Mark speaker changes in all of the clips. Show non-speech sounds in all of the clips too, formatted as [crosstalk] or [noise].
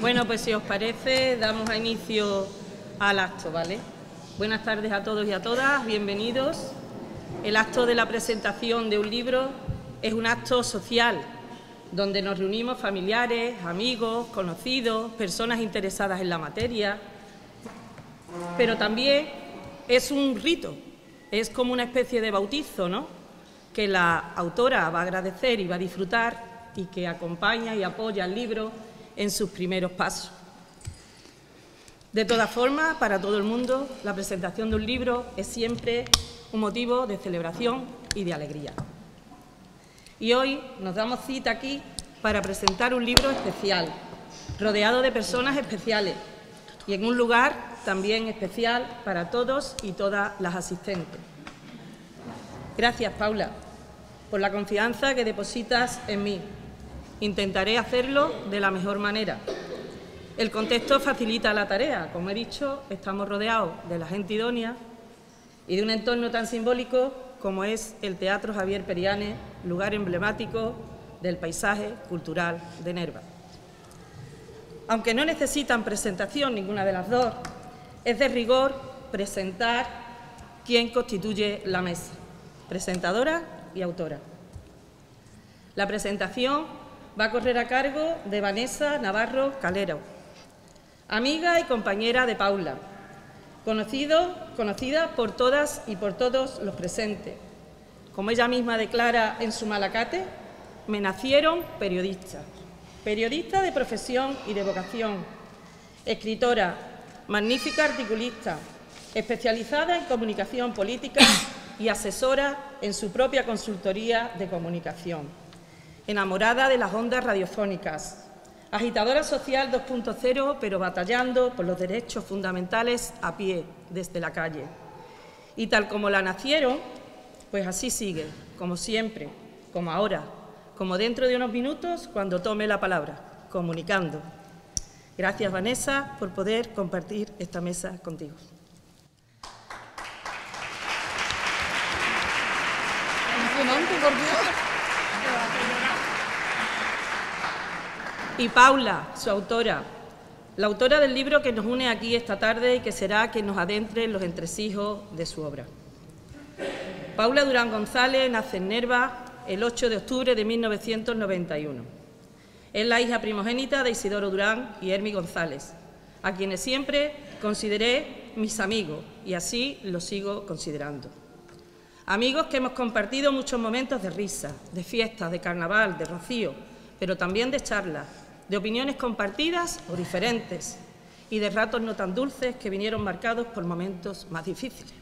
Speaker 1: Bueno, pues si os parece, damos a inicio al acto, ¿vale? Buenas tardes a todos y a todas, bienvenidos. El acto de la presentación de un libro es un acto social, donde nos reunimos familiares, amigos, conocidos, personas interesadas en la materia, pero también es un rito, es como una especie de bautizo, ¿no? Que la autora va a agradecer y va a disfrutar y que acompaña y apoya el libro en sus primeros pasos. De todas formas, para todo el mundo, la presentación de un libro es siempre un motivo de celebración y de alegría. Y hoy nos damos cita aquí para presentar un libro especial, rodeado de personas especiales y en un lugar también especial para todos y todas las asistentes. Gracias, Paula, por la confianza que depositas en mí Intentaré hacerlo de la mejor manera. El contexto facilita la tarea. Como he dicho, estamos rodeados de la gente idónea y de un entorno tan simbólico como es el Teatro Javier Periane, lugar emblemático del paisaje cultural de Nerva. Aunque no necesitan presentación ninguna de las dos, es de rigor presentar quién constituye la mesa, presentadora y autora. La presentación va a correr a cargo de Vanessa Navarro Calero, amiga y compañera de Paula, conocido, conocida por todas y por todos los presentes. Como ella misma declara en su malacate, me nacieron periodistas, periodista de profesión y de vocación, escritora, magnífica articulista, especializada en comunicación política y asesora en su propia consultoría de comunicación enamorada de las ondas radiofónicas, agitadora social 2.0, pero batallando por los derechos fundamentales a pie, desde la calle. Y tal como la nacieron, pues así sigue, como siempre, como ahora, como dentro de unos minutos cuando tome la palabra, comunicando. Gracias, Vanessa, por poder compartir esta mesa contigo. Y Paula, su autora, la autora del libro que nos une aquí esta tarde y que será quien nos adentre en los entresijos de su obra. Paula Durán González nace en Nerva el 8 de octubre de 1991. Es la hija primogénita de Isidoro Durán y Hermi González, a quienes siempre consideré mis amigos y así los sigo considerando. Amigos que hemos compartido muchos momentos de risa, de fiestas, de carnaval, de rocío, pero también de charlas, de opiniones compartidas o diferentes y de ratos no tan dulces que vinieron marcados por momentos más difíciles.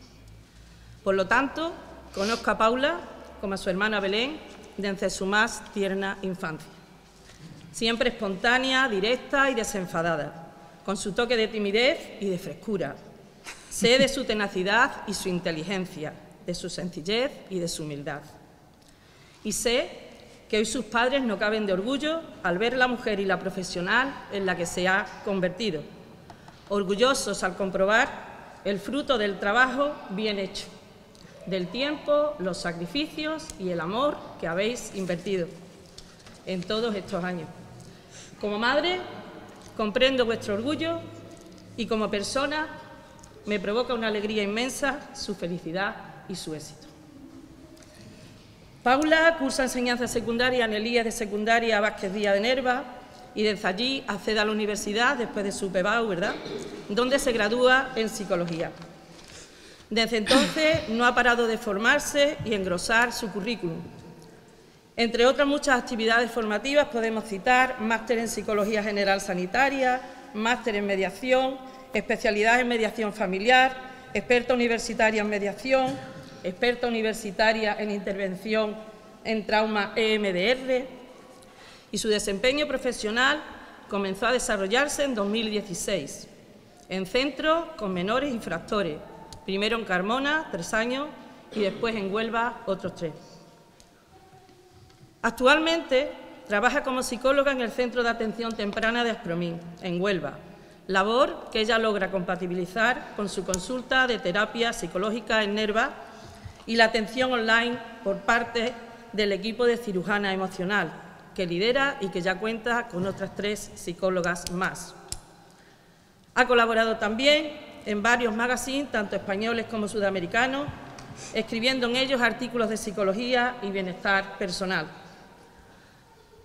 Speaker 1: Por lo tanto, conozco a Paula como a su hermana Belén desde su más tierna infancia. Siempre espontánea, directa y desenfadada, con su toque de timidez y de frescura. Sé de su tenacidad y su inteligencia, de su sencillez y de su humildad. Y sé que hoy sus padres no caben de orgullo al ver la mujer y la profesional en la que se ha convertido, orgullosos al comprobar el fruto del trabajo bien hecho, del tiempo, los sacrificios y el amor que habéis invertido en todos estos años. Como madre, comprendo vuestro orgullo y como persona me provoca una alegría inmensa su felicidad y su éxito. Paula cursa enseñanza secundaria en el IES de secundaria Vázquez Díaz de Nerva y desde allí accede a la universidad después de su PEBAU, ¿verdad?, donde se gradúa en psicología. Desde entonces no ha parado de formarse y engrosar su currículum. Entre otras muchas actividades formativas podemos citar máster en Psicología General Sanitaria, máster en Mediación, especialidad en Mediación Familiar, experta universitaria en Mediación, experta universitaria en intervención en trauma EMDR, y su desempeño profesional comenzó a desarrollarse en 2016 en centros con menores infractores, primero en Carmona, tres años, y después en Huelva, otros tres. Actualmente trabaja como psicóloga en el Centro de Atención Temprana de Aspromín, en Huelva, labor que ella logra compatibilizar con su consulta de terapia psicológica en Nerva y la atención online por parte del equipo de cirujana emocional, que lidera y que ya cuenta con otras tres psicólogas más. Ha colaborado también en varios magazines, tanto españoles como sudamericanos, escribiendo en ellos artículos de psicología y bienestar personal.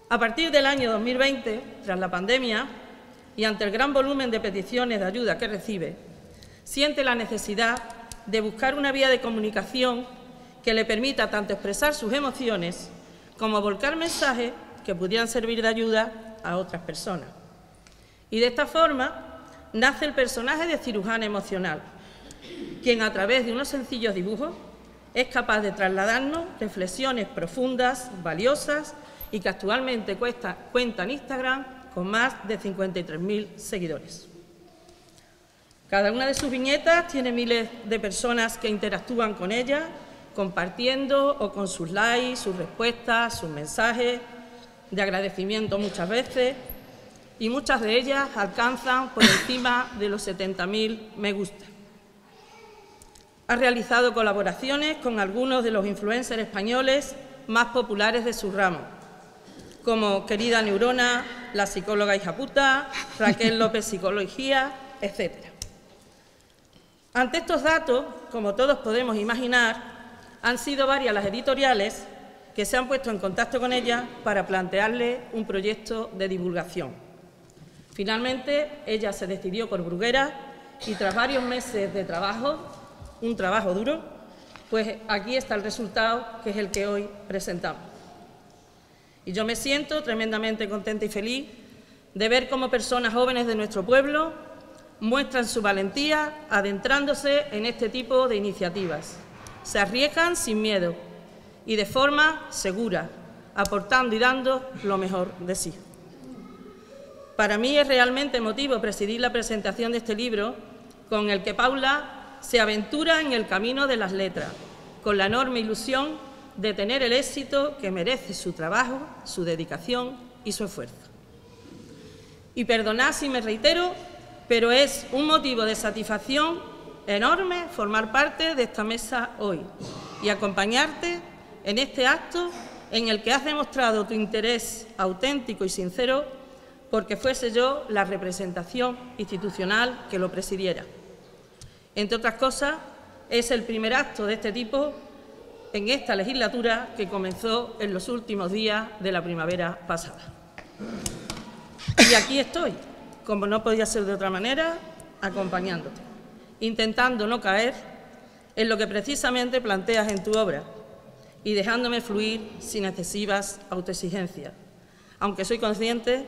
Speaker 1: A partir del año 2020, tras la pandemia, y ante el gran volumen de peticiones de ayuda que recibe, siente la necesidad de buscar una vía de comunicación que le permita tanto expresar sus emociones como volcar mensajes que pudieran servir de ayuda a otras personas. Y de esta forma nace el personaje de cirujana emocional, quien a través de unos sencillos dibujos es capaz de trasladarnos reflexiones profundas, valiosas y que actualmente cuenta, en Instagram con más de 53.000 seguidores. Cada una de sus viñetas tiene miles de personas que interactúan con ella, compartiendo o con sus likes, sus respuestas, sus mensajes de agradecimiento muchas veces, y muchas de ellas alcanzan por encima de los 70.000 me gusta. Ha realizado colaboraciones con algunos de los influencers españoles más populares de su ramo, como Querida Neurona, la psicóloga hija puta, Raquel López Psicología, etc. Ante estos datos, como todos podemos imaginar, han sido varias las editoriales que se han puesto en contacto con ella para plantearle un proyecto de divulgación. Finalmente, ella se decidió por Bruguera y tras varios meses de trabajo, un trabajo duro, pues aquí está el resultado que es el que hoy presentamos. Y yo me siento tremendamente contenta y feliz de ver cómo personas jóvenes de nuestro pueblo muestran su valentía adentrándose en este tipo de iniciativas. Se arriesgan sin miedo y de forma segura, aportando y dando lo mejor de sí. Para mí es realmente emotivo presidir la presentación de este libro con el que Paula se aventura en el camino de las letras, con la enorme ilusión de tener el éxito que merece su trabajo, su dedicación y su esfuerzo. Y perdonad si me reitero, pero es un motivo de satisfacción enorme formar parte de esta mesa hoy y acompañarte en este acto en el que has demostrado tu interés auténtico y sincero porque fuese yo la representación institucional que lo presidiera. Entre otras cosas, es el primer acto de este tipo en esta legislatura que comenzó en los últimos días de la primavera pasada. Y aquí estoy, como no podía ser de otra manera, acompañándote, intentando no caer en lo que precisamente planteas en tu obra y dejándome fluir sin excesivas autoexigencias, aunque soy consciente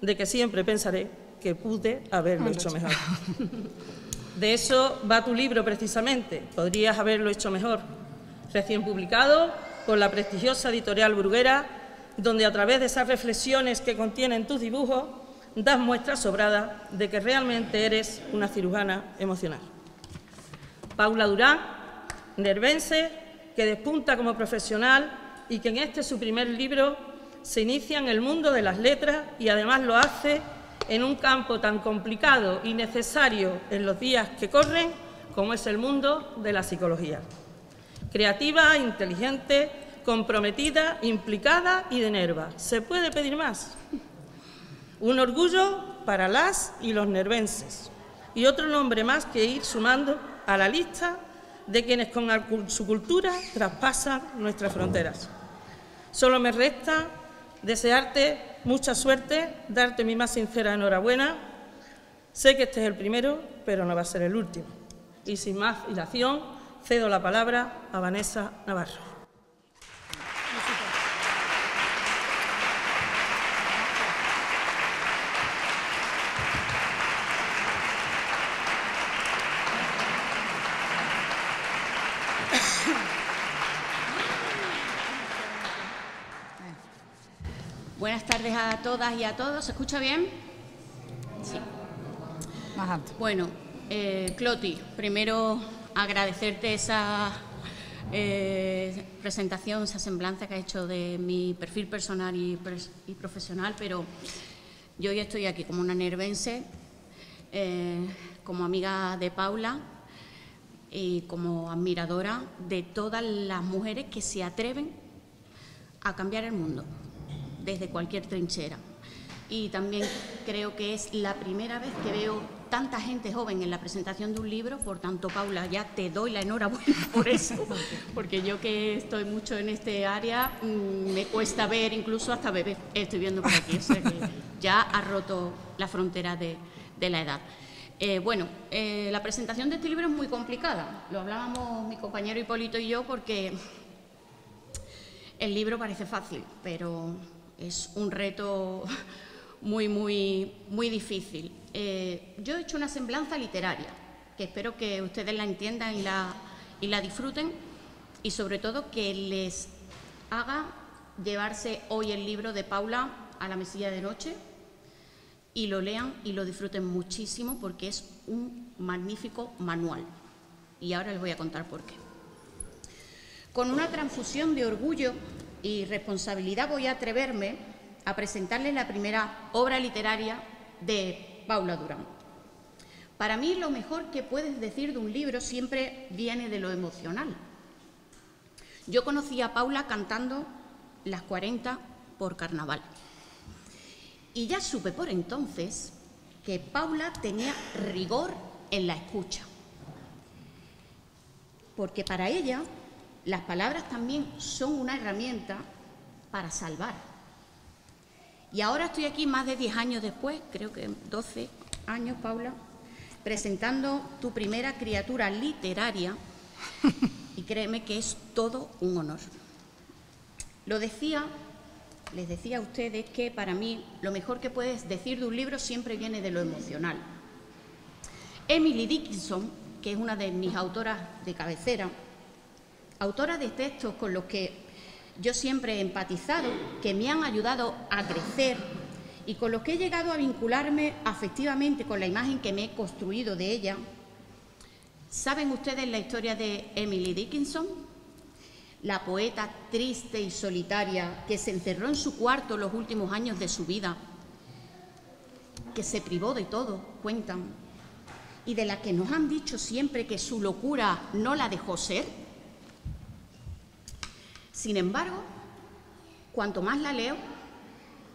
Speaker 1: de que siempre pensaré que pude haberlo hecho mejor. [laughs] De eso va tu libro precisamente, podrías haberlo hecho mejor, recién publicado por la prestigiosa editorial Bruguera, donde a través de esas reflexiones que contienen tus dibujos das muestra sobrada de que realmente eres una cirujana emocional. Paula Durán, nervense, que despunta como profesional y que en este su primer libro se inicia en el mundo de las letras y además lo hace en un campo tan complicado y necesario en los días que corren como es el mundo de la psicología. Creativa, inteligente, comprometida, implicada y de nerva. ¿Se puede pedir más? Un orgullo para las y los nervenses y otro nombre más que ir sumando a la lista de quienes con su cultura traspasan nuestras fronteras. Solo me resta desearte mucha suerte, darte mi más sincera enhorabuena. Sé que este es el primero, pero no va a ser el último. Y sin más dilación, cedo la palabra a Vanessa Navarro.
Speaker 2: Buenas tardes a todas y a todos. ¿Se escucha bien? Sí. Bueno, eh, Cloti, primero agradecerte esa eh, presentación, esa semblanza que has hecho de mi perfil personal y, profesional, pero yo hoy estoy aquí como una nervense, eh, como amiga de Paula y como admiradora de todas las mujeres que se atreven a cambiar el mundo desde cualquier trinchera. Y también creo que es la primera vez que veo tanta gente joven en la presentación de un libro, por tanto, Paula, ya te doy la enhorabuena [laughs] por eso, porque yo que estoy mucho en este área, mm, me cuesta ver incluso hasta bebé, estoy viendo por aquí, o sea que ya ha roto la frontera de, la edad. Eh, bueno, eh, la presentación de este libro es muy complicada, lo hablábamos mi compañero Hipólito y yo porque el libro parece fácil, pero es un reto [laughs] muy, muy, muy difícil. Eh, yo he hecho una semblanza literaria, que espero que ustedes la entiendan y la, y la disfruten, y sobre todo que les haga llevarse hoy el libro de Paula a la mesilla de noche y lo lean y lo disfruten muchísimo porque es un magnífico manual. Y ahora les voy a contar por qué. Con una transfusión de orgullo y responsabilidad voy a atreverme a presentarles la primera obra literaria de Paula Durán. Para mí lo mejor que puedes decir de un libro siempre viene de lo emocional. Yo conocí a Paula cantando Las 40 por carnaval. Y ya supe por entonces que Paula tenía rigor en la escucha. Porque para ella las palabras también son una herramienta para salvar. Y ahora estoy aquí más de 10 años después, creo que 12 años, Paula, presentando tu primera criatura literaria y créeme que es todo un honor. Lo decía, les decía a ustedes que para mí lo mejor que puedes decir de un libro siempre viene de lo emocional. Emily Dickinson, que es una de mis autoras de cabecera, autora de textos con los que yo siempre he empatizado, que me han ayudado a crecer y con los que he llegado a vincularme afectivamente con la imagen que me he construido de ella. ¿Saben ustedes la historia de Emily Dickinson? La poeta triste y solitaria que se encerró en su cuarto los últimos años de su vida, que se privó de todo, cuentan, y de la que nos han dicho siempre que su locura no la dejó ser sin embargo, cuanto más la leo,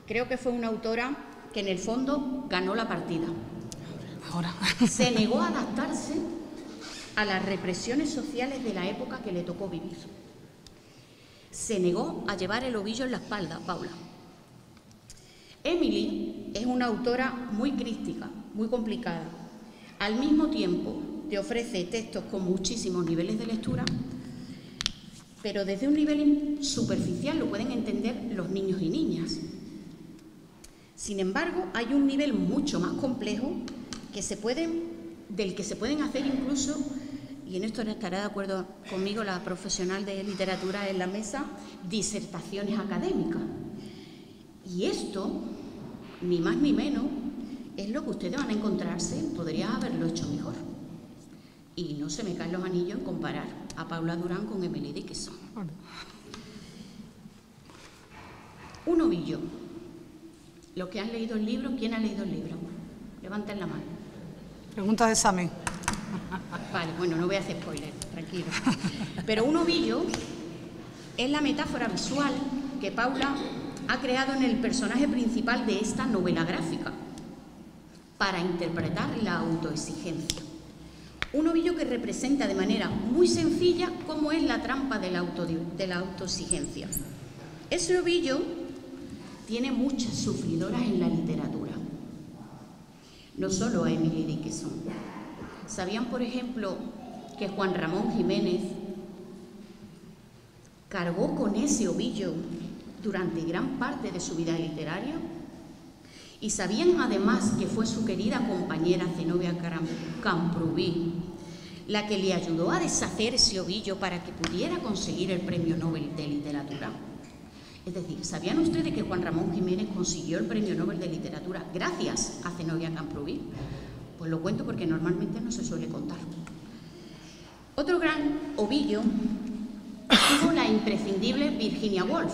Speaker 2: creo que fue una autora que en el fondo ganó la partida. Ahora. Se negó a adaptarse a las represiones sociales de la época que le tocó vivir. Se negó a llevar el ovillo en la espalda, Paula. Emily es una autora muy crística, muy complicada. Al mismo tiempo, te ofrece textos con muchísimos niveles de lectura pero desde un nivel superficial lo pueden entender los niños y niñas. Sin embargo, hay un nivel mucho más complejo del que se pueden hacer incluso, y en esto estará de acuerdo conmigo la profesional de literatura en la mesa, disertaciones académicas. Y esto, ni más ni menos, es lo que ustedes van a encontrarse, podría haberlo hecho mejor. Y no se me caen los anillos en comparar a Paula Durán con Emily Dickinson. Un ovillo. Los que han leído el libro, ¿quién ha leído el libro? Levanten la mano.
Speaker 3: Pregunta de examen.
Speaker 2: Vale, bueno, no voy a hacer spoiler, tranquilo. Pero un ovillo es la metáfora visual que Paula ha creado en el personaje principal de esta novela gráfica para interpretar la autoexigencia. Un ovillo que representa de manera muy sencilla cómo es la trampa de la, la autoexigencia. Ese ovillo tiene muchas sufridoras en la literatura, no solo a Emily Dickinson. ¿Sabían, por ejemplo, que Juan Ramón Jiménez cargó con ese ovillo durante gran parte de su vida literaria? Y sabían además que fue su querida compañera Zenobia Camprubí la que le ayudó a deshacer ese ovillo para que pudiera conseguir el Premio Nobel de Literatura. Es decir, ¿sabían ustedes que Juan Ramón Jiménez consiguió el Premio Nobel de Literatura gracias a Zenobia Camprubí? Pues lo cuento porque normalmente no se suele contar. Otro gran ovillo tuvo la imprescindible Virginia Woolf,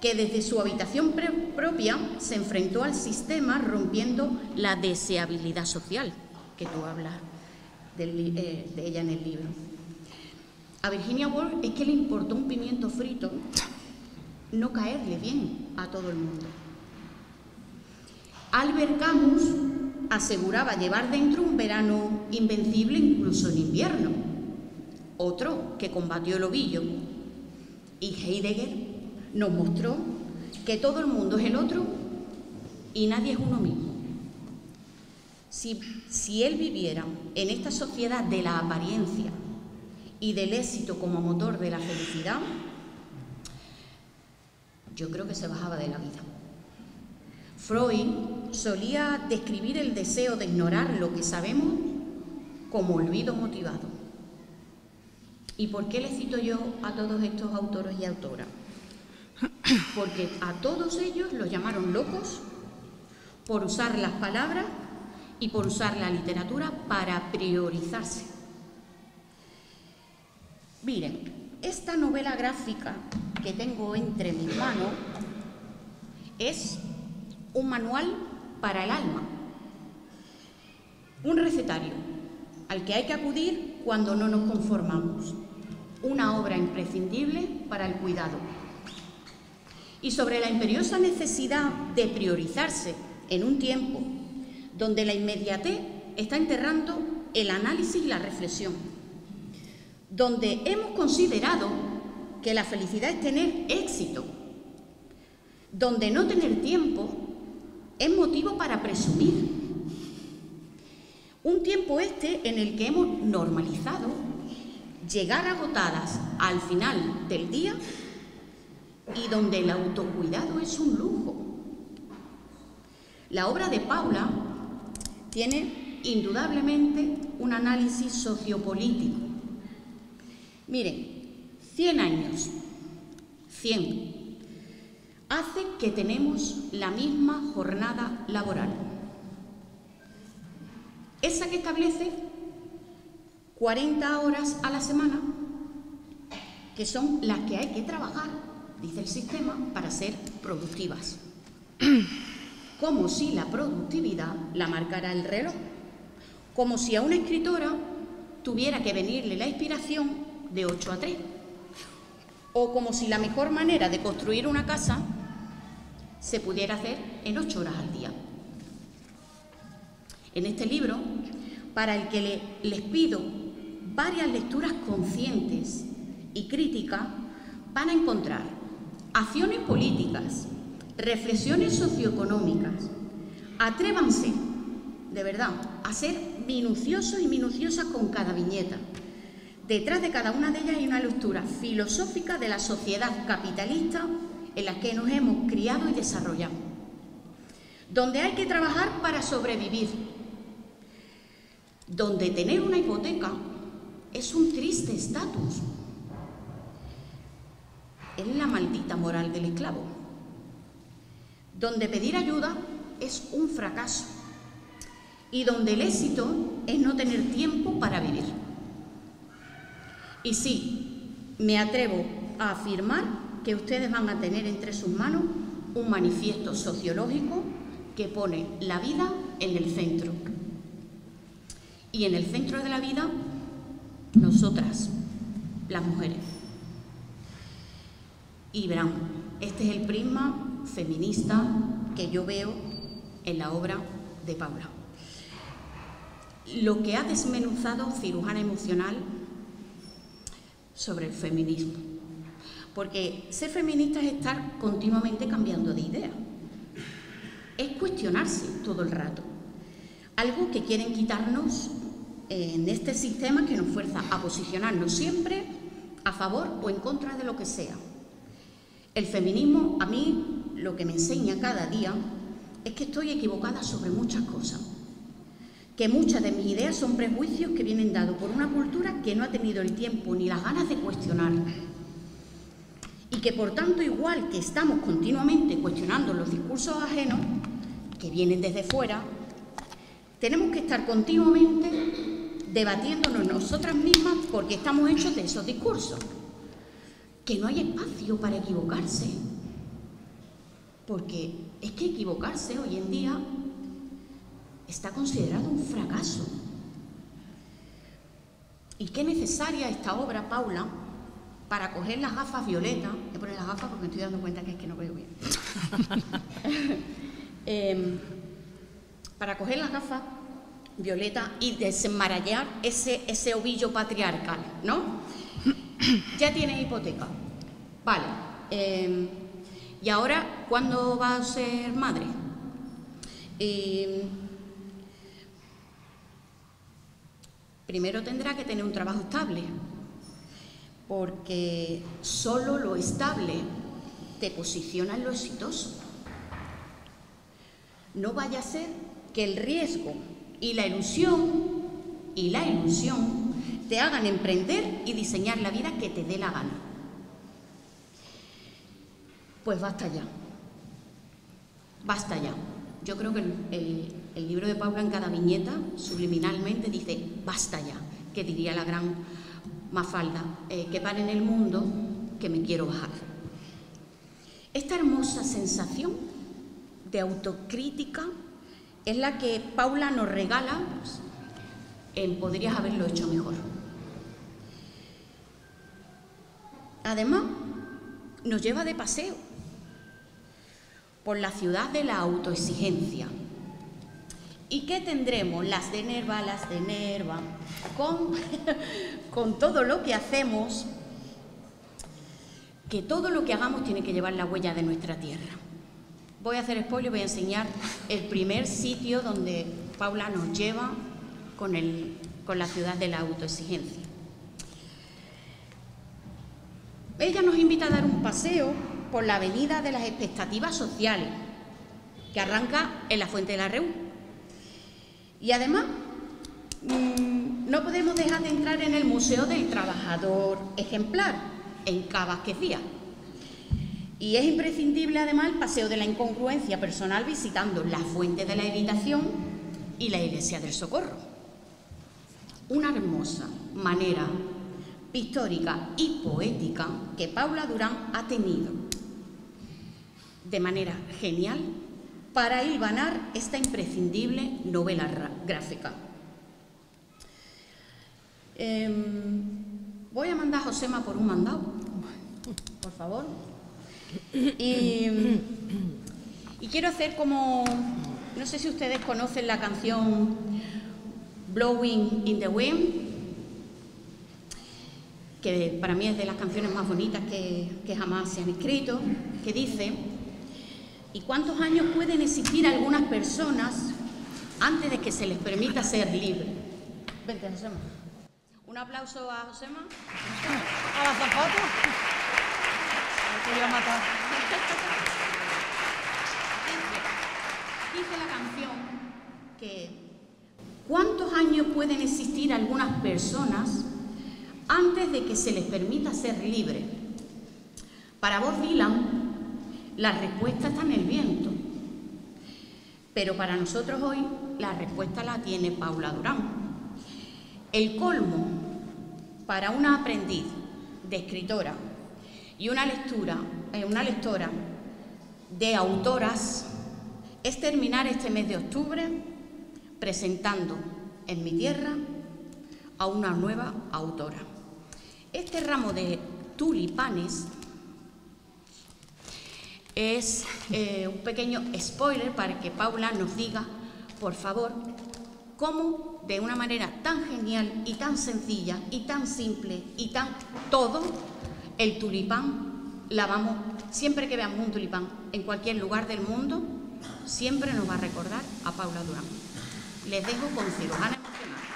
Speaker 2: que desde su habitación propia se enfrentó al sistema rompiendo la deseabilidad social, que tú hablas eh, de ella en el libro. A Virginia Woolf es que le importó un pimiento frito no caerle bien a todo el mundo. Albert Camus aseguraba llevar dentro un verano invencible incluso en invierno, otro que combatió el ovillo. Y Heidegger nos mostró que todo el mundo es el otro y nadie es uno mismo. Si, si él viviera en esta sociedad de la apariencia y del éxito como motor de la felicidad, yo creo que se bajaba de la vida. Freud solía describir el deseo de ignorar lo que sabemos como olvido motivado. ¿Y por qué le cito yo a todos estos autores y autoras? Porque a todos ellos los llamaron locos por usar las palabras y por usar la literatura para priorizarse. Miren, esta novela gráfica que tengo entre mis manos es un manual para el alma, un recetario al que hay que acudir cuando no nos conformamos, una obra imprescindible para el cuidado. Y sobre la imperiosa necesidad de priorizarse en un tiempo donde la inmediatez está enterrando el análisis y la reflexión, donde hemos considerado que la felicidad es tener éxito, donde no tener tiempo es motivo para presumir. Un tiempo este en el que hemos normalizado llegar agotadas al final del día y donde el autocuidado es un lujo. La obra de Paula tiene indudablemente un análisis sociopolítico. Miren, 100 años, 100, hace que tenemos la misma jornada laboral. Esa que establece 40 horas a la semana, que son las que hay que trabajar, dice el sistema, para ser productivas. Como si la productividad la marcara el reloj. Como si a una escritora tuviera que venirle la inspiración de 8 a 3. O como si la mejor manera de construir una casa se pudiera hacer en ocho horas al día. En este libro, para el que les pido varias lecturas conscientes y críticas, van a encontrar acciones políticas, reflexiones socioeconómicas. Atrévanse, de verdad, a ser minuciosos y minuciosas con cada viñeta. Detrás de cada una de ellas hay una lectura filosófica de la sociedad capitalista en las que nos hemos criado y desarrollado, donde hay que trabajar para sobrevivir, donde tener una hipoteca es un triste estatus, es la maldita moral del esclavo, donde pedir ayuda es un fracaso y donde el éxito es no tener tiempo para vivir. Y sí, me atrevo a afirmar que ustedes van a tener entre sus manos un manifiesto sociológico que pone la vida en el centro. Y en el centro de la vida, nosotras, las mujeres. Y verán, este es el prisma feminista que yo veo en la obra de Paula. Lo que ha desmenuzado cirujana emocional sobre el feminismo. Porque ser feminista es estar continuamente cambiando de idea. Es cuestionarse todo el rato. Algo que quieren quitarnos en este sistema que nos fuerza a posicionarnos siempre a favor o en contra de lo que sea. El feminismo a mí lo que me enseña cada día es que estoy equivocada sobre muchas cosas, que muchas de mis ideas son prejuicios que vienen dados por una cultura que no ha tenido el tiempo ni las ganas de cuestionar y que por tanto igual que estamos continuamente cuestionando los discursos ajenos que vienen desde fuera, tenemos que estar continuamente debatiéndonos nosotras mismas porque estamos hechos de esos discursos. Que no hay espacio para equivocarse, porque es que equivocarse hoy en día está considerado un fracaso. Y qué necesaria esta obra, Paula, para coger las gafas violetas, voy a poner las gafas porque me estoy dando cuenta que es que no veo bien. [laughs] Em, para coger las gafas violeta y desenmarallar ese, ese ovillo patriarcal, ¿no? [coughs] ya tienes hipoteca. Vale. Em, ¿Y ahora cuándo va a ser madre? Em, primero tendrá que tener un trabajo estable, porque solo lo estable te posiciona en lo exitoso. No vaya a ser que el riesgo y la ilusión y la ilusión te hagan emprender y diseñar la vida que te dé la gana. Pues basta ya. Basta ya. Yo creo que el, libro de Paula en cada viñeta subliminalmente dice basta ya, que diría la gran Mafalda, eh, que pare en el mundo, que me quiero bajar. Esta hermosa sensación de autocrítica es la que Paula nos regala en Podrías haberlo hecho mejor. Además, nos lleva de paseo por la ciudad de la autoexigencia. ¿Y qué tendremos? Las de Nerva, las de Nerva, con, [laughs] con todo lo que hacemos, que todo lo que hagamos tiene que llevar la huella de nuestra tierra. Voy a hacer spoiler, voy a enseñar el primer sitio donde Paula nos lleva con, el, con la ciudad de la autoexigencia. Ella nos invita a dar un paseo por la avenida de las expectativas sociales, que arranca en la Fuente de la Reú. Y además, mm, no podemos dejar de entrar en el Museo del Trabajador Ejemplar, en Cabasquez Díaz. Y es imprescindible además el paseo de la incongruencia personal visitando la fuente de la evitación y la iglesia del socorro. Una hermosa manera pictórica y poética que Paula Durán ha tenido de manera genial para hilvanar esta imprescindible novela gráfica. Em, voy a mandar a Josema por un mandado, por favor. Y, quiero hacer como, no sé si ustedes conocen la canción Blowing in the Wind, que para mí es de las canciones más bonitas que, que jamás se han escrito, que dice, ¿y cuántos años pueden existir algunas personas antes de que se les permita ser libres? Vente, Josema. Un aplauso a Josema.
Speaker 3: A la zapata. a matar.
Speaker 2: Dice la canción que ¿cuántos años pueden existir algunas personas antes de que se les permita ser libres? Para vos, Dylan, la respuesta está en el viento. Pero para nosotros hoy la respuesta la tiene Paula Durán. El colmo para una aprendiz de escritora y una lectura, eh, una lectora de autoras es terminar este mes de octubre presentando en mi tierra a una nueva autora. Este ramo de tulipanes es eh, un pequeño spoiler para que Paula nos diga, por favor, cómo de una manera tan genial y tan sencilla y tan simple y tan todo el tulipán la vamos, siempre que veamos un tulipán en cualquier lugar del mundo, siempre nos va a recordar a Paula Durán. Les dejo con cirujana emocional.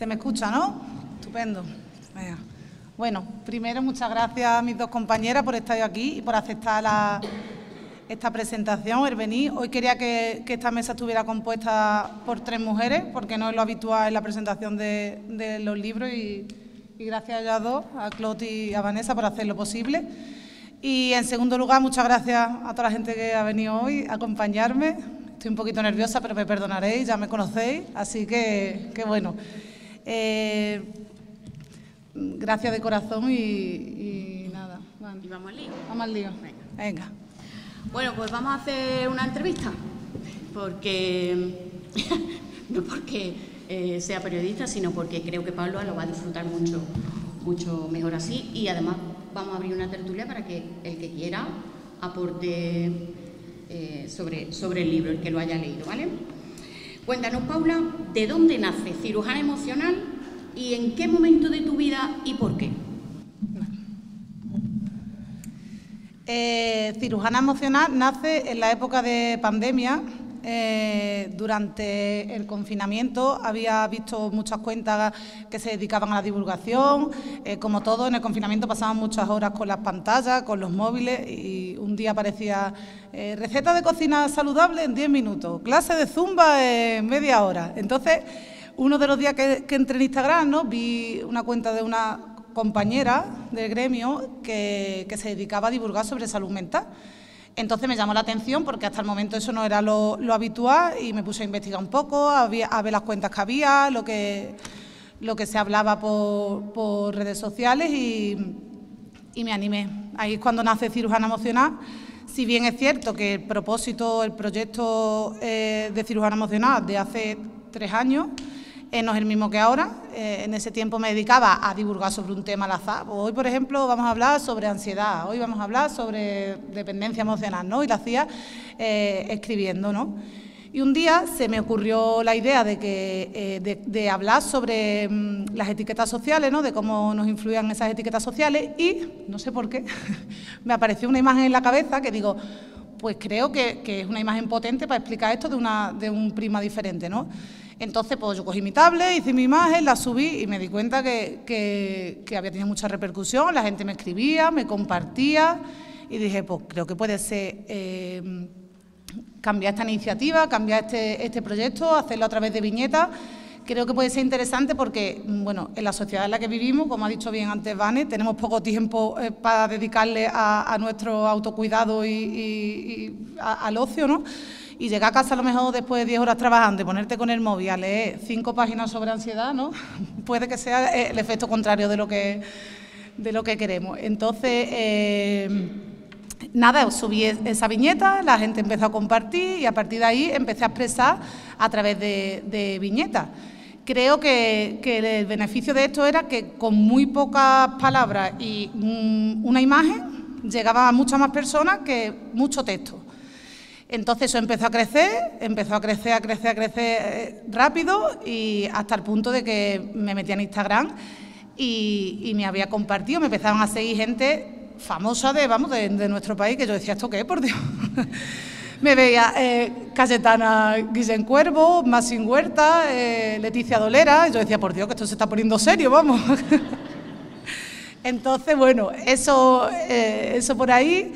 Speaker 3: Se me escucha, ¿no? Estupendo. Bueno, primero muchas gracias a mis dos compañeras por estar aquí y por aceptar esta presentación, el venir. Hoy quería que, esta mesa estuviera compuesta por tres mujeres, porque no es lo habitual en la presentación de, los libros y, gracias a ellas dos, a Cloti y a Vanessa, por hacer lo posible. Y en segundo lugar, muchas gracias a toda la gente que ha venido hoy a acompañarme Estoy un poquito nerviosa, pero me perdonaréis, ya me conocéis, así que, bueno. Eh, gracias de corazón y, nada.
Speaker 2: ¿Y vamos al lío?
Speaker 3: Vamos al lío. Venga.
Speaker 2: Bueno, pues vamos a hacer una entrevista, porque [laughs] no porque eh, sea periodista, sino porque creo que Pablo lo va a disfrutar mucho, mucho mejor así y además vamos a abrir una tertulia para que el que quiera aporte eh, sobre, sobre el libro, el que lo haya leído, ¿vale? Cuéntanos, Paula, ¿de dónde nace cirujana emocional y en qué momento de tu vida y por qué?
Speaker 3: Eh, cirujana emocional nace en la época de pandemia, eh, durante el confinamiento había visto muchas cuentas que se dedicaban a la divulgación. Eh, como todo, en el confinamiento pasaban muchas horas con las pantallas, con los móviles y un día aparecía eh, receta de cocina saludable en 10 minutos, clase de zumba en media hora. Entonces, uno de los días que, entré en Instagram, ¿no? vi una cuenta de una compañera del gremio que se dedicaba a divulgar sobre salud mental. Entonces me llamó la atención porque hasta el momento eso no era lo, habitual y me puse a investigar un poco, a, ver las cuentas que había, lo que, lo que se hablaba por, redes sociales y, me animé. Ahí es cuando nace Cirujana Emocional. Si bien es cierto que el propósito, el proyecto eh, de Cirujana Emocional de hace tres años, eh, no es el mismo que ahora. Eh, en ese tiempo me dedicaba a divulgar sobre un tema al azar. Hoy, por ejemplo, vamos a hablar sobre ansiedad, hoy vamos a hablar sobre dependencia emocional, ¿no? Y la hacía eh, escribiendo, ¿no? Y un día se me ocurrió la idea de, que, de, hablar sobre mm, las etiquetas sociales, ¿no? de cómo nos influían esas etiquetas sociales y, no sé por qué, [laughs] me apareció una imagen en la cabeza que digo, pues creo que, es una imagen potente para explicar esto de, una, de un prisma diferente. ¿no? Entonces, pues yo cogí mi tablet, hice mi imagen, la subí y me di cuenta que, había tenido mucha repercusión, la gente me escribía, me compartía y dije, pues creo que puede ser eh, cambiar esta iniciativa, cambiar este, este proyecto, hacerlo a través de viñetas. Creo que puede ser interesante porque, bueno, en la sociedad en la que vivimos, como ha dicho bien antes Vane, tenemos poco tiempo eh, para dedicarle a, nuestro autocuidado y, al ocio, ¿no? Y llegar a casa a lo mejor después de 10 horas trabajando y ponerte con el móvil a leer cinco páginas sobre ansiedad, ¿no? [laughs] puede que sea el efecto contrario de lo que, de lo que queremos. Entonces, eh, nada, subí esa viñeta, la gente empezó a compartir y a partir de ahí empecé a expresar a través de, viñetas. Creo que, el beneficio de esto era que con muy pocas palabras y una imagen llegaba a muchas más personas que mucho texto. Entonces eso empezó a crecer, empezó a crecer, a crecer, a crecer eh, rápido y hasta el punto de que me metí en Instagram y, me había compartido, me empezaron a seguir gente famosa de, vamos, de, nuestro país, que yo decía, ¿esto qué, por Dios? [laughs] me veía eh, Cayetana Guillén Cuervo, Massin Huerta, eh, Leticia Dolera, y yo decía, por Dios, que esto se está poniendo serio, vamos. [laughs] Entonces, bueno, eso, eso por ahí.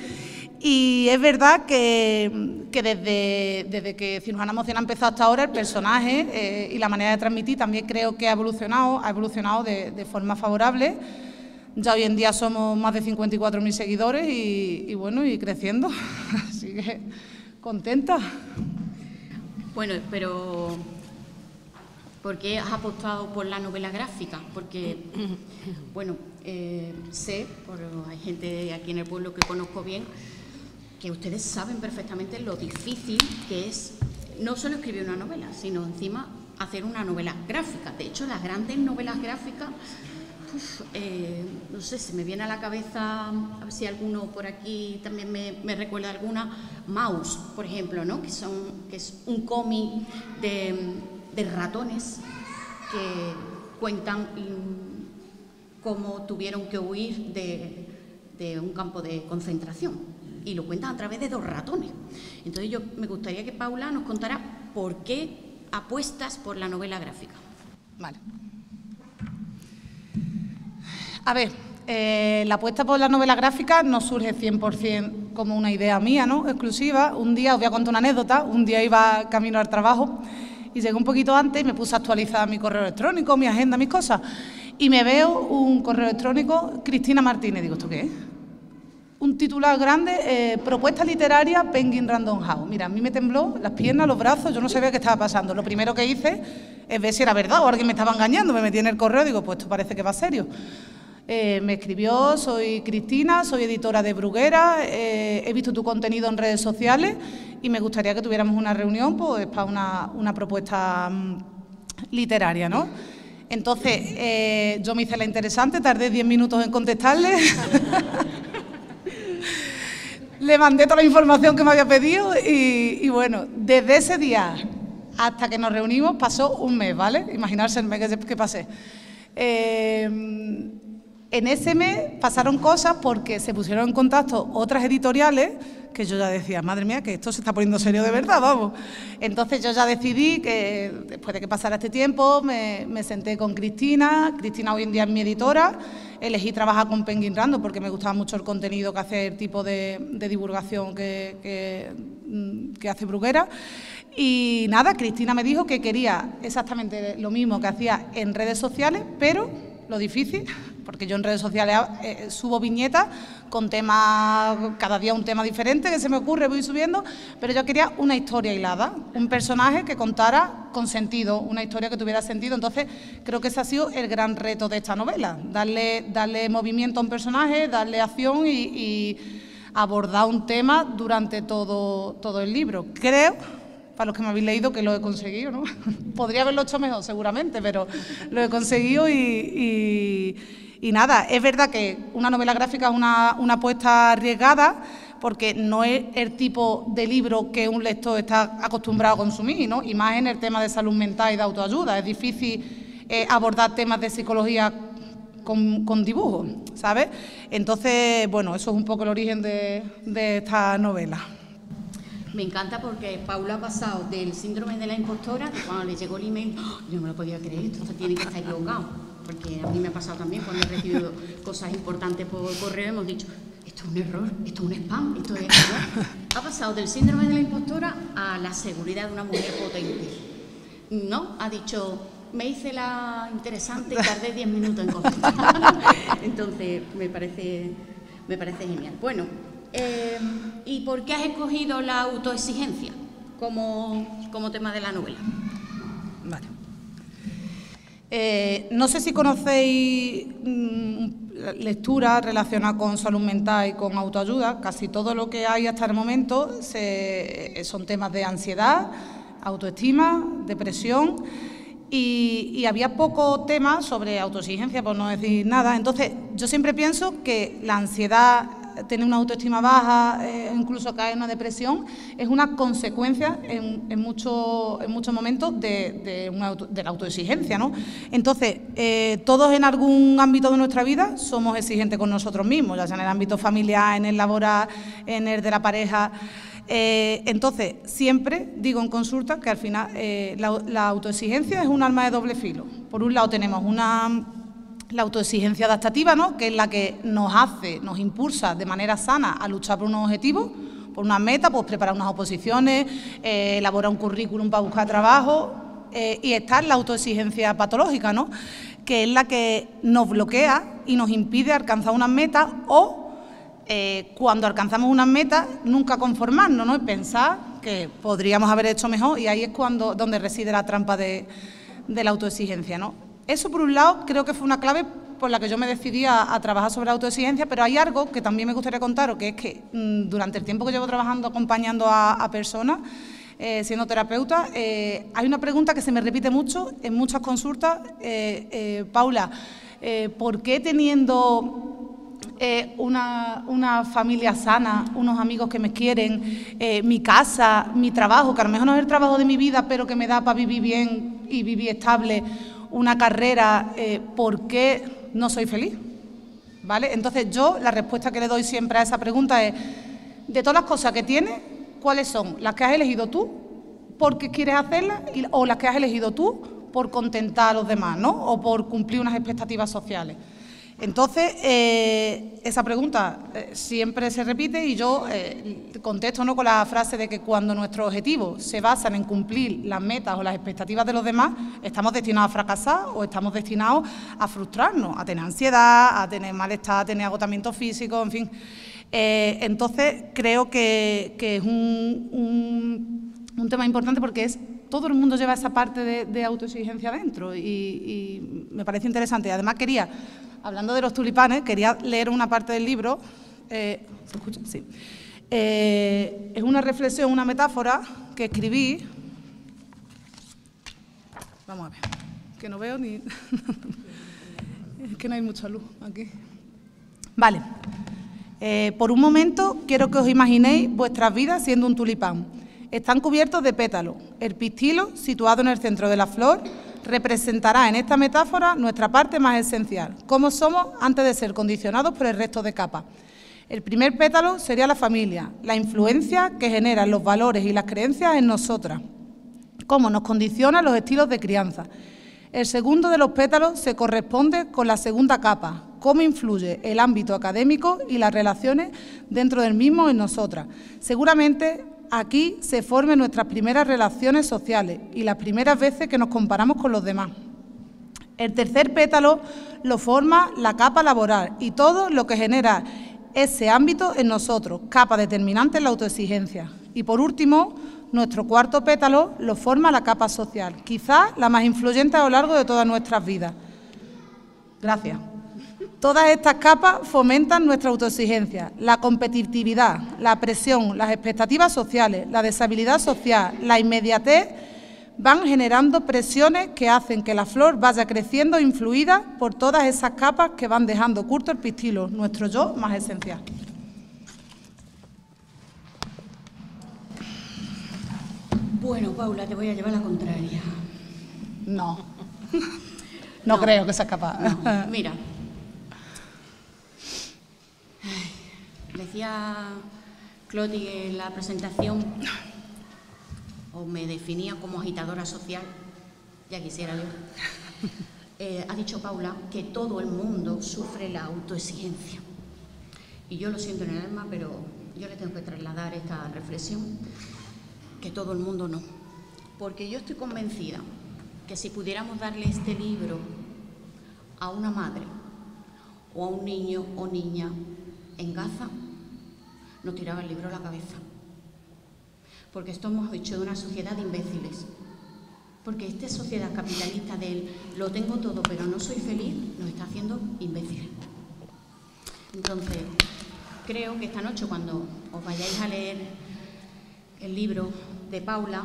Speaker 3: Y es verdad que, desde, desde, que Cirujana Emocional empezó hasta ahora, el personaje eh, y la manera de transmitir también creo que ha evolucionado, ha evolucionado de, forma favorable. Ya hoy en día somos más de 54.000 seguidores y, bueno, y creciendo. [laughs] Así que contenta.
Speaker 2: Bueno, pero ¿por qué has apostado por la novela gráfica? Porque, bueno, eh, sé, por, hay gente aquí en el pueblo que conozco bien, que ustedes saben perfectamente lo difícil que es no solo escribir una novela, sino encima hacer una novela gráfica. De hecho, las grandes novelas gráficas, eh, no sé, se me viene a la cabeza, a ver si alguno por aquí también me, recuerda alguna, Mouse, por ejemplo, ¿no? que, son, que es un cómic de, ratones que cuentan cómo tuvieron que huir de un campo de concentración y lo cuentan a través de dos ratones. Entonces yo me gustaría que Paula nos contara por qué apuestas por la novela gráfica.
Speaker 3: Vale. A ver, eh, la apuesta por la novela gráfica no surge 100% como una idea mía, ¿no? Exclusiva. Un día, os voy a contar una anécdota, un día iba camino al trabajo y llegué un poquito antes y me puse a actualizar mi correo electrónico, mi agenda, mis cosas. Y me veo un correo electrónico, Cristina Martínez. Digo, ¿esto qué es? Un titular grande, eh, propuesta literaria Penguin Random House. Mira, a mí me tembló las piernas, los brazos, yo no sabía qué estaba pasando. Lo primero que hice es ver si era verdad o alguien me estaba engañando. Me metí en el correo digo, pues esto parece que va serio. Eh, me escribió, soy Cristina, soy editora de Bruguera, eh, he visto tu contenido en redes sociales y me gustaría que tuviéramos una reunión pues, para una, propuesta mm, literaria, ¿no? Entonces, yo me hice la interesante, tardé 10 minutos en contestarle. [laughs] Le mandé toda la información que me había pedido y, bueno, desde ese día hasta que nos reunimos pasó un mes, ¿vale? Imaginarse el mes que, pasé. Eh, en ese mes pasaron cosas porque se pusieron en contacto otras editoriales que yo ya decía, madre mía, que esto se está poniendo serio de verdad, vamos. Entonces yo ya decidí que después de que pasara este tiempo me, senté con Cristina, Cristina hoy en día es mi editora, elegí trabajar con Penguin Rando porque me gustaba mucho el contenido que hace el tipo de, divulgación que, mm, que, hace Bruguera. Y nada, Cristina me dijo que quería exactamente lo mismo que hacía en redes sociales, pero lo difícil porque yo en redes sociales eh, subo viñetas con temas, cada día un tema diferente que se me ocurre, voy subiendo, pero yo quería una historia hilada, un personaje que contara con sentido, una historia que tuviera sentido. Entonces, creo que ese ha sido el gran reto de esta novela, darle, darle movimiento a un personaje, darle acción y, abordar un tema durante todo, todo el libro. Creo para los que me habéis leído, que lo he conseguido, ¿no? [laughs] Podría haberlo hecho mejor, seguramente, pero lo he conseguido y, y nada, es verdad que una novela gráfica es una, apuesta arriesgada porque no es el tipo de libro que un lector está acostumbrado a consumir, ¿no? y más en el tema de salud mental y de autoayuda. Es difícil eh, abordar temas de psicología con, con dibujo, ¿sabes? Entonces, bueno, eso es un poco el origen de, esta novela.
Speaker 2: Me encanta porque Paula ha pasado del síndrome de la impostora, cuando le llegó el email, ¡oh! yo no me lo podía creer, esto tiene que estar equivocado porque a mí me ha pasado también cuando he recibido cosas importantes por correo, hemos dicho, esto es un error, esto es un spam, esto es Ha pasado del síndrome de la impostora a la seguridad de una mujer potente. ¿No? Ha dicho, me hice la interesante y tardé 10 minutos en contestar. [laughs] Entonces, me parece, me parece genial. Bueno, eh, ¿y por qué has escogido la autoexigencia como, como tema de la novela?
Speaker 3: Vale. Eh, no sé si conocéis mm, lecturas relacionadas con salud mental y con autoayuda. Casi todo lo que hay hasta el momento son temas de ansiedad, autoestima, depresión. Y, y, había poco tema sobre autoexigencia, por no decir nada. Entonces, yo siempre pienso que la ansiedad, tener una autoestima baja, eh, incluso caer en una depresión, es una consecuencia en, muchos momentos de, la autoexigencia. ¿no? Entonces, eh, todos en algún ámbito de nuestra vida somos exigentes con nosotros mismos, ya sea en el ámbito familiar, en el laboral, en el de la pareja. Eh, entonces, siempre digo en consulta que al final la, la autoexigencia es un arma de doble filo. Por un lado tenemos una la autoexigencia adaptativa, ¿no? que es la que nos hace, nos impulsa de manera sana a luchar por unos objetivos, por una meta, pues preparar unas oposiciones, eh, elaborar un currículum para buscar trabajo, eh, y está la autoexigencia patológica, ¿no? que es la que nos bloquea y nos impide alcanzar unas metas o eh, cuando alcanzamos unas metas nunca conformarnos ¿no? y pensar que podríamos haber hecho mejor y ahí es cuando donde reside la trampa de, de la autoexigencia. ¿no? Eso, por un lado, creo que fue una clave por la que yo me decidí a, trabajar sobre autoexigencia, pero hay algo que también me gustaría contaros, que es que mm, durante el tiempo que llevo trabajando acompañando a, personas, eh, siendo terapeuta, eh, hay una pregunta que se me repite mucho en muchas consultas. Eh, Paula, ¿por qué teniendo una, una, familia sana, unos amigos que me quieren, mi casa, mi trabajo, que a lo mejor no es el trabajo de mi vida, pero que me da para vivir bien y vivir estable, una carrera, eh, ¿por qué no soy feliz? ¿Vale? Entonces yo la respuesta que le doy siempre a esa pregunta es, de todas las cosas que tienes, ¿cuáles son? ¿Las que has elegido tú porque quieres hacerlas o las que has elegido tú por contentar a los demás, ¿no? O por cumplir unas expectativas sociales. Entonces, eh, esa pregunta eh, siempre se repite y yo eh, contesto ¿no? con la frase de que cuando nuestros objetivos se basan en cumplir las metas o las expectativas de los demás, estamos destinados a fracasar o estamos destinados a frustrarnos, a tener ansiedad, a tener malestar, a tener agotamiento físico, en fin. Eh, entonces, creo que, es un, tema importante porque es todo el mundo lleva esa parte de, autoexigencia dentro y, me parece interesante. Y además quería, hablando de los tulipanes, quería leer una parte del libro. Eh, ¿Se escucha? Sí. Eh, es una reflexión, una metáfora que escribí. Vamos a ver, que no veo ni. [laughs] es que no hay mucha luz aquí. Vale. Eh, por un momento quiero que os imaginéis vuestras vidas siendo un tulipán. Están cubiertos de pétalos. El pistilo, situado en el centro de la flor, representará en esta metáfora nuestra parte más esencial, cómo somos antes de ser condicionados por el resto de capas. El primer pétalo sería la familia, la influencia que generan los valores y las creencias en nosotras, cómo nos condicionan los estilos de crianza. El segundo de los pétalos se corresponde con la segunda capa, cómo influye el ámbito académico y las relaciones dentro del mismo en nosotras. Seguramente aquí se formen nuestras primeras relaciones sociales y las primeras veces que nos comparamos con los demás. El tercer pétalo lo forma la capa laboral y todo lo que genera ese ámbito en nosotros, capa determinante en la autoexigencia. Y por último, nuestro cuarto pétalo lo forma la capa social, quizás la más influyente a lo largo de todas nuestras vidas. Gracias. Todas estas capas fomentan nuestra autoexigencia, la competitividad, la presión, las expectativas sociales, la deshabilidad social, la inmediatez van generando presiones que hacen que la flor vaya creciendo influida por todas esas capas que van dejando curto el pistilo, nuestro yo más esencial.
Speaker 2: Bueno, Paula, te voy a llevar la contraria.
Speaker 3: No, [laughs] no, creo que seas capaz.
Speaker 2: mira, decía Cloti en la presentación o me definía como agitadora social, ya quisiera yo. [laughs] Eh, ha dicho Paula que todo el mundo sufre la autoexigencia. Y yo lo siento en el alma, pero yo le tengo que trasladar esta reflexión, que todo el mundo no. Porque yo estoy convencida que si pudiéramos darle este libro a una madre o a un niño o niña en Gaza, nos tiraba el libro a la cabeza porque estamos hechos de una sociedad de imbéciles. Porque esta sociedad capitalista del lo tengo todo pero no soy feliz nos está haciendo imbéciles. Entonces, creo que esta noche cuando os vayáis a leer el libro de Paula,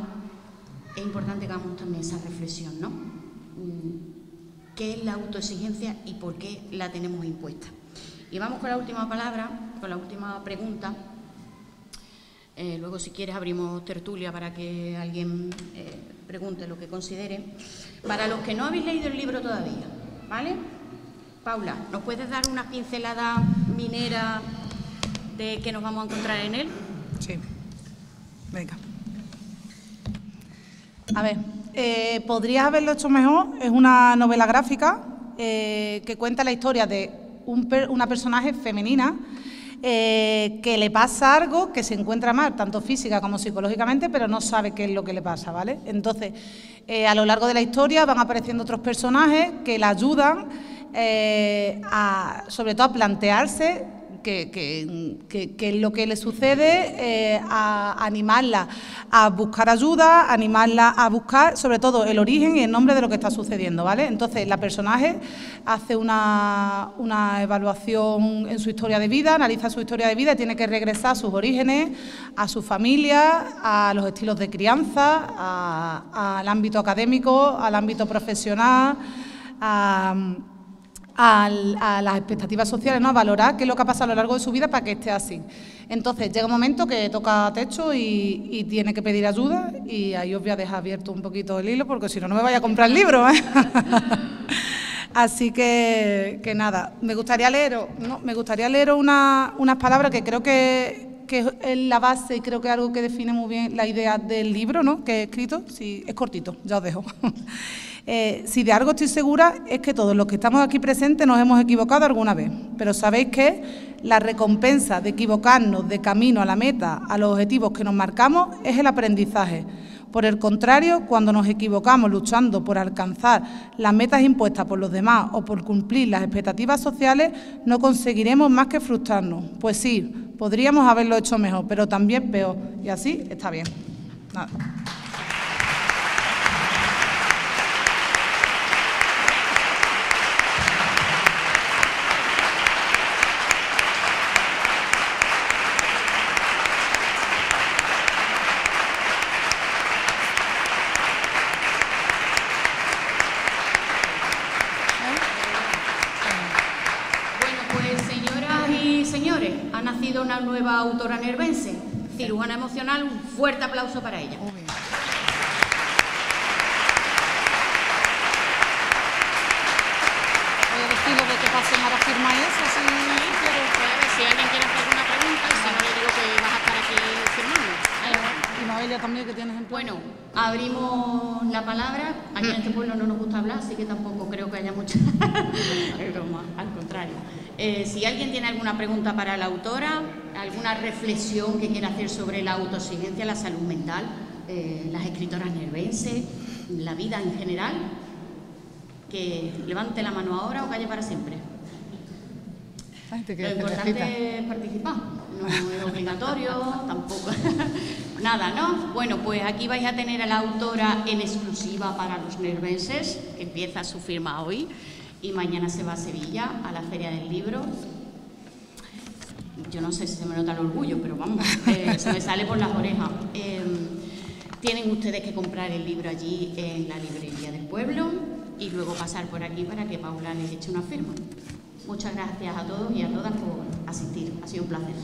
Speaker 2: es importante que hagamos también esa reflexión, ¿no? Mm, ¿Qué es la autoexigencia y por qué la tenemos impuesta? Y vamos con la última palabra, con la última pregunta, eh, luego, si quieres, abrimos tertulia para que alguien eh, pregunte lo que considere. Para los que no habéis leído el libro todavía, ¿vale? Paula, ¿nos puedes dar una pincelada minera de qué nos vamos a encontrar en él?
Speaker 3: Sí. Venga. A ver, eh, podrías haberlo hecho mejor. Es una novela gráfica que cuenta la historia de una personaje femenina eh, que le pasa algo, que se encuentra mal, tanto física como psicológicamente, pero no sabe qué es lo que le pasa, ¿vale? Entonces, eh, a lo largo de la historia van apareciendo otros personajes que la ayudan eh, a, sobre todo a plantearse que, es lo que le sucede, eh, a animarla a buscar ayuda, animarla a buscar sobre todo el origen y el nombre de lo que está sucediendo, ¿vale? Entonces la personaje hace una, evaluación en su historia de vida, analiza su historia de vida tiene que regresar a sus orígenes, a su familia, a los estilos de crianza, al ámbito académico, al ámbito profesional, a a las expectativas sociales, ¿no? a valorar qué es lo que ha pasado a lo largo de su vida para que esté así. Entonces llega un momento que toca techo y, tiene que pedir ayuda y ahí os voy a dejar abierto un poquito el hilo porque si no, no me vaya a comprar el libro. ¿eh? [laughs] Así que, que, nada, me gustaría leer, no, me gustaría leer unas palabras que creo que, que es la base y creo que algo que define muy bien la idea del libro ¿no? que he escrito. Sí, es cortito, ya os dejo. [laughs] Eh, si de algo estoy segura es que todos los que estamos aquí presentes nos hemos equivocado alguna vez, pero sabéis que la recompensa de equivocarnos de camino a la meta, a los objetivos que nos marcamos, es el aprendizaje. Por el contrario, cuando nos equivocamos luchando por alcanzar las metas impuestas por los demás o por cumplir las expectativas sociales, no conseguiremos más que frustrarnos. Pues sí, podríamos haberlo hecho mejor, pero también peor. Y así está bien.
Speaker 2: una nueva autora nervense, cirujana emocional, un fuerte aplauso para ella.
Speaker 3: Voy a decirlo de que pasen a la firma esa, si,
Speaker 2: pero, si alguien quiere hacer alguna pregunta, y si no le digo que vas a estar aquí firmando.
Speaker 3: Y Noelia también, que tienes en
Speaker 2: Bueno, abrimos la palabra. Aquí en este pueblo no nos gusta hablar, así que tampoco creo que haya mucha [laughs] broma, al contrario. Eh, si alguien tiene alguna pregunta para la autora, alguna reflexión que quiera hacer sobre la autoexigencia, la salud mental, eh, las escritoras nervenses, la vida en general, que levante la mano ahora o calle para siempre. Lo importante es participar, no es obligatorio, tampoco. [laughs] Nada, ¿no? Bueno, pues aquí vais a tener a la autora en exclusiva para los nervenses, que empieza su firma hoy y mañana se va a Sevilla a la Feria del Libro. Yo no sé si se me nota el orgullo, pero vamos, se me sale por las orejas. Em, tienen ustedes que comprar el libro allí en la librería del pueblo y luego pasar por aquí para que Paula les eche una firma. Muchas gracias a todos y a todas por asistir. Ha sido un placer.